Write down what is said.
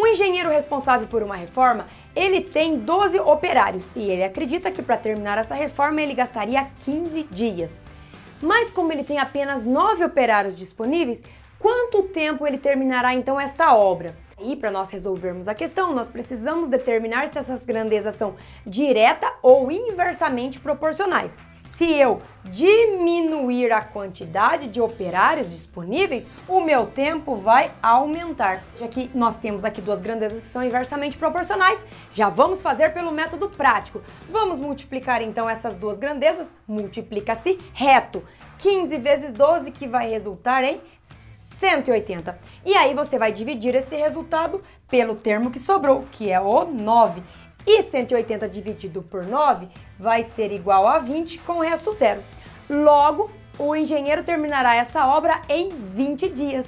O engenheiro responsável por uma reforma, ele tem 12 operários e ele acredita que para terminar essa reforma ele gastaria 15 dias. Mas como ele tem apenas 9 operários disponíveis, quanto tempo ele terminará então esta obra? E para nós resolvermos a questão, nós precisamos determinar se essas grandezas são direta ou inversamente proporcionais. Se eu diminuir a quantidade de operários disponíveis, o meu tempo vai aumentar. Já que nós temos aqui duas grandezas que são inversamente proporcionais, já vamos fazer pelo método prático. Vamos multiplicar então essas duas grandezas, multiplica-se reto. 15 vezes 12 que vai resultar em 180. E aí você vai dividir esse resultado pelo termo que sobrou, que é o 9. E 180 dividido por 9 vai ser igual a 20 com o resto zero. Logo, o engenheiro terminará essa obra em 20 dias.